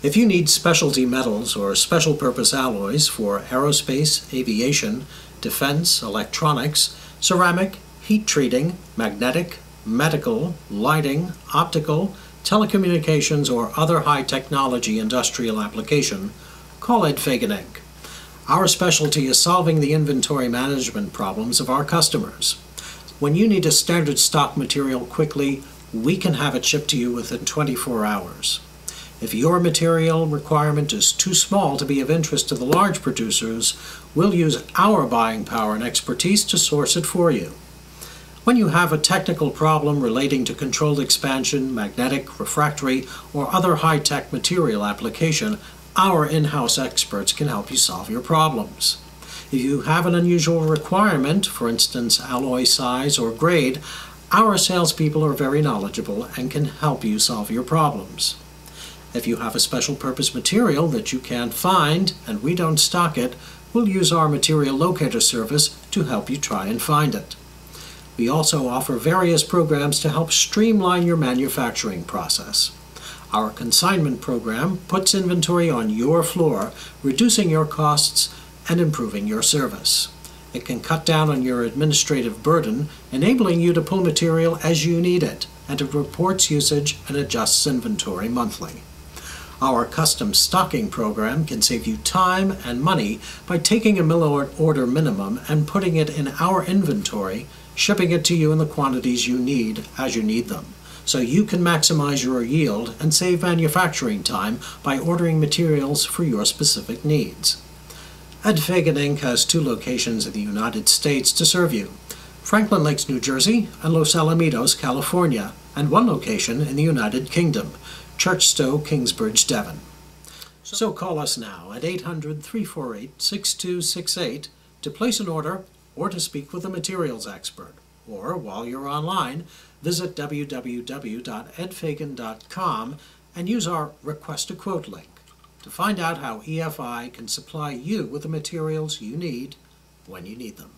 If you need specialty metals or special purpose alloys for aerospace, aviation, defense, electronics, ceramic, heat treating, magnetic, medical, lighting, optical, telecommunications, or other high technology industrial application, call Ed Fagan Inc. Our specialty is solving the inventory management problems of our customers. When you need a standard stock material quickly, we can have it shipped to you within 24 hours. If your material requirement is too small to be of interest to the large producers, we'll use our buying power and expertise to source it for you. When you have a technical problem relating to controlled expansion, magnetic, refractory, or other high-tech material application, our in-house experts can help you solve your problems. If you have an unusual requirement, for instance alloy size or grade, our salespeople are very knowledgeable and can help you solve your problems. If you have a special purpose material that you can't find and we don't stock it, we'll use our material locator service to help you try and find it. We also offer various programs to help streamline your manufacturing process. Our consignment program puts inventory on your floor, reducing your costs and improving your service. It can cut down on your administrative burden, enabling you to pull material as you need it, and it reports usage and adjusts inventory monthly. Our custom stocking program can save you time and money by taking a mill order minimum and putting it in our inventory, shipping it to you in the quantities you need as you need them. So you can maximize your yield and save manufacturing time by ordering materials for your specific needs. Ed Fagan Inc. has two locations in the United States to serve you. Franklin Lakes, New Jersey, and Los Alamitos, California, and one location in the United Kingdom, Churchstow, Kingsbridge, Devon. So call us now at 800 348 6268 to place an order or to speak with a materials expert. Or while you're online, visit www.edfagan.com and use our Request a Quote link to find out how EFI can supply you with the materials you need when you need them.